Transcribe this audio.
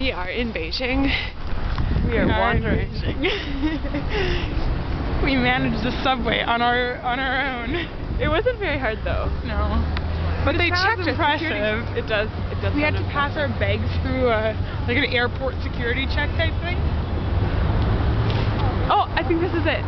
We are in Beijing. We are wandering. we managed the subway on our on our own. It wasn't very hard though. No. But, they checked us. Impressive. It does. It does. We had to pass our bags through a like an airport security check type thing. Oh, I think this is it.